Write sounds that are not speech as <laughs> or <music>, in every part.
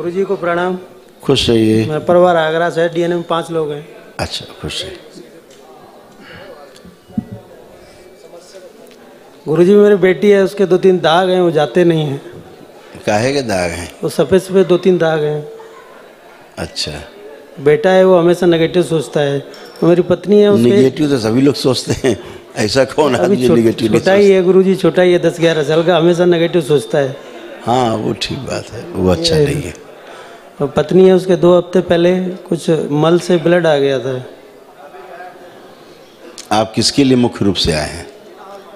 गुरु जी को प्रणाम। खुश रहिए। मैं परिवार आगरा से डीएनए में पाँच लोग हैं। अच्छा खुश रहिए। गुरु जी मेरी बेटी है उसके दो तीन दाग हैं वो जाते नहीं हैं। काहे के दाग हैं? वो सफ़ेद सफ़ेद दो तीन दाग हैं। अच्छा। बेटा है वो हमेशा नेगेटिव सोचता है। और मेरी पत्नी है निगेटिव तो सभी लोग सोचते हैं। ऐसा कौन आदमी छो- छोटा ही है गुरु जी छोटा ही है दस ग्यारह साल का हमेशा नेगेटिव सोचता है। हाँ वो ठीक बात है वो अच्छा नहीं है। और पत्नी है उसके दो हफ़्ते पहले कुछ मल से ब्लड आ गया था। आप किसके लिए मुख्य रूप से आए हैं?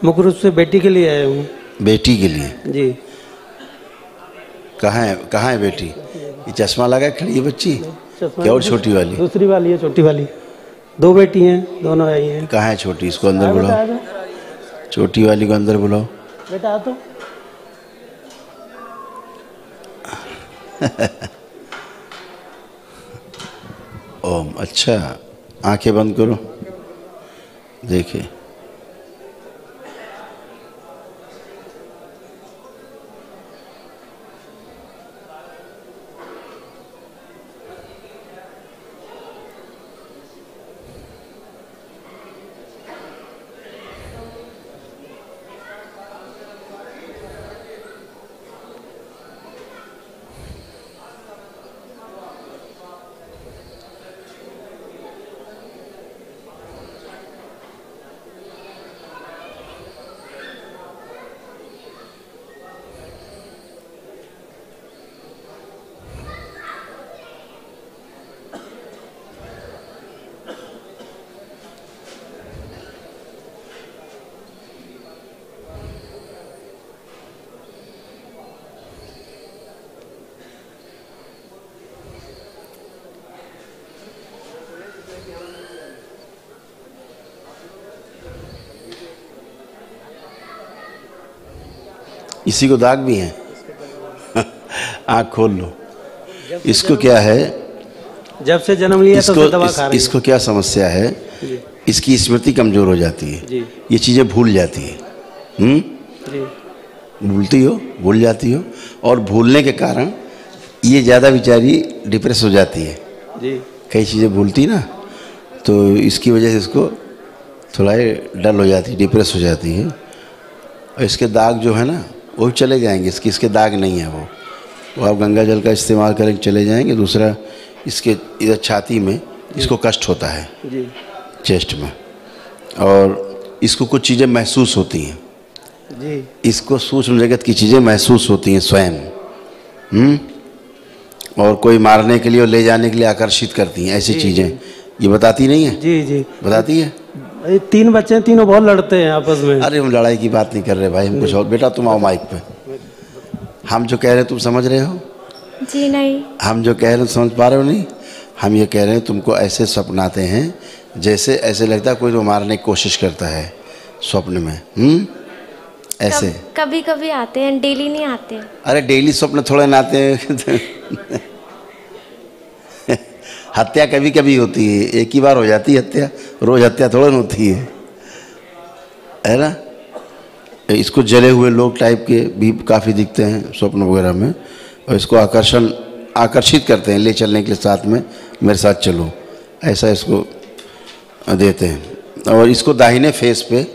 मुख्य रूप से बेटी के लिए आया हूँ। बेटी के लिए? जी। कहाँ है कहाँ है बेटी? ये चश्मा लगा खड़ी है बच्ची? क्या और छोटी वाली? दूसरी वाली है छोटी वाली। दो बेटी हैं दोनों आई हैं। कहाँ है छोटी? इसको अंदर बुलाओ। छोटी वाली को अंदर बुलाओ। बेटा आ तो। <laughs> ओम अच्छा आँखें बंद करो। देखिए। इसी को दाग भी हैं। <laughs> आँख खोल लो। इसको क्या है? जब से जन्म लिया तो इसको से दवा इस, खा रही इसको क्या समस्या है? जी। इसकी स्मृति कमज़ोर हो जाती है। जी। ये चीज़ें भूल जाती है। हम्म? भूलती हो भूल जाती हो और भूलने के कारण ये ज़्यादा बेचारी डिप्रेस हो जाती है। कई चीज़ें भूलती ना तो इसकी वजह से इसको थोड़ा ही डल हो जाती है डिप्रेस हो जाती है। और इसके दाग जो है ना वो भी चले जाएँगे इसके इसके दाग नहीं है वो। वो आप गंगा जल का इस्तेमाल करेंगे चले जाएँगे। दूसरा इसके इधर छाती में इसको कष्ट होता है जी। चेस्ट में। और इसको कुछ चीज़ें महसूस होती हैं। जी। इसको सूक्ष्म जगत की चीज़ें महसूस होती हैं स्वयं। हम्म? और कोई मारने के लिए और ले जाने के लिए आकर्षित करती हैं ऐसी चीज़ें। ये बताती नहीं है? जी जी। बताती है? ये तीन बच्चे हैं तीनों बहुत लड़ते हैं आपस में। अरे हम लड़ाई की बात नहीं कर रहे भाई हम कुछ और बेटा तुम आओ माइक पे। हम जो कह रहे हैं तुम समझ रहे हो? जी नहीं। हम जो कह रहे हैं समझ पा रहे हो नहीं? हम ये कह रहे हैं तुमको ऐसे स्वप्न आते हैं जैसे ऐसे लगता है कोई तो मारने की कोशिश करता है स्वप्न में। हम्म? ऐसे। कभी कभी आते हैं डेली नहीं आते। अरे डेली स्वप्न थोड़े ना आते हैं। <laughs> हत्या कभी कभी होती है, एक ही बार हो जाती है हत्या, रोज हत्या थोड़ा होती है। है ना? इसको जले हुए लोग टाइप के भी काफ़ी दिखते हैं स्वप्न वगैरह में, और इसको आकर्षण, आकर्षित करते हैं ले चलने के साथ में, मेरे साथ चलो, ऐसा इसको देते हैं। और इसको दाहिने फेस पे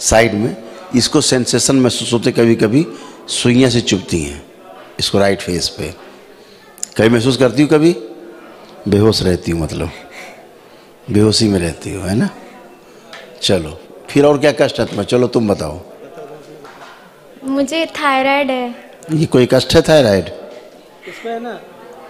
साइड में, इसको सेंसेशन महसूस होते कभी कभी सुइयाँ से चुभती हैं, इसको राइट फेस पे। कभी महसूस करती हूँ कभी? बेहोश रहती हूँ मतलब। बेहोशी में रहती हूँ है ना? चलो फिर और क्या कष्ट है तुम्हें चलो तुम बताओ। मुझे थायराइड है। ये कोई कष्ट है थायराइड? इसमें ना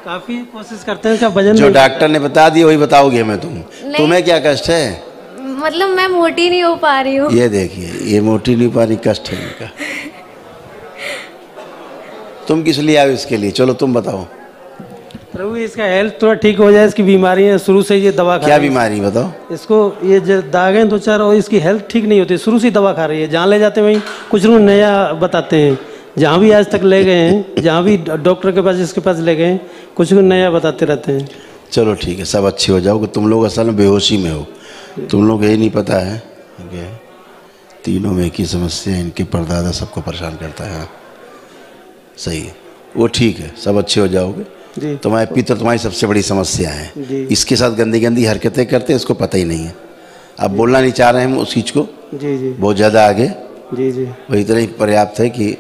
काफ़ी कोशिश करते हैं उसका वज़न जो डॉक्टर ने बता दिया वही बताओगे हमें तुम। तुम्हें क्या कष्ट है? मतलब मैं मोटी नहीं हो पा रही हूँ। ये देखिए ये मोटी नहीं पा रही कष्ट है इनका। तुम किस लिए आए इसके लिए? चलो तुम बताओ। प्रभु इसका हेल्थ थोड़ा ठीक हो जाए इसकी बीमारी है शुरू से ये दवा खा क्या है। बीमारी बताओ? इसको ये जो दाग हैं दो चार और इसकी हेल्थ ठीक नहीं होती शुरू से ही दवा खा रही है। जहाँ ले जाते हैं वहीं कुछ लोग नया बताते हैं। जहाँ भी आज तक ले गए हैं जहाँ भी डॉक्टर के पास इसके पास ले गए हैं कुछ लोग नया बताते रहते हैं। चलो ठीक है सब अच्छे हो जाओगे तुम लोग असल में बेहोशी में हो। तुम लोग यही नहीं पता है तीनों में एक ही समस्या इनके परदादा सबको परेशान करता है हाँ। सही है। वो ठीक है सब अच्छे हो जाओगे। तुम्हारे पितर तुम्हारी सबसे बड़ी समस्या है। जी। इसके साथ गंदी गंदी हरकतें करते हैं इसको पता ही नहीं है। अब बोलना नहीं चाह रहे हैं हम उस चीज़ को? जी जी। बहुत ज़्यादा आगे। जी जी। वो इतना ही पर्याप्त है कि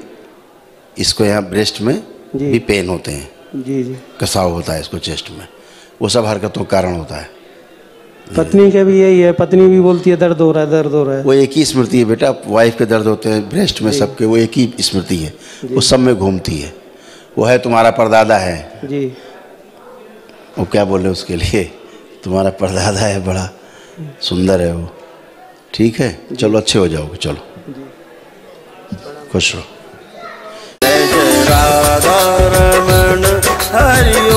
इसको यहाँ ब्रेस्ट में भी पेन होते हैं। जी जी। कसाव होता है इसको चेस्ट में। वो सब हरकतों का कारण होता है। पत्नी के भी यही है पत्नी भी बोलती है दर्द हो रहा है दर्द हो रहा है। वो एक ही स्मृति है बेटा वाइफ के दर्द होते हैं ब्रेस्ट में सबके वो एक ही स्मृति है। वो सब में घूमती है। वो है तुम्हारा परदादा है। जी। वो क्या बोले उसके लिए? तुम्हारा परदादा है बड़ा सुंदर है वो। ठीक है? चलो अच्छे हो जाओगे चलो। खुश रहो। जय जय राधा रमण हरि ओम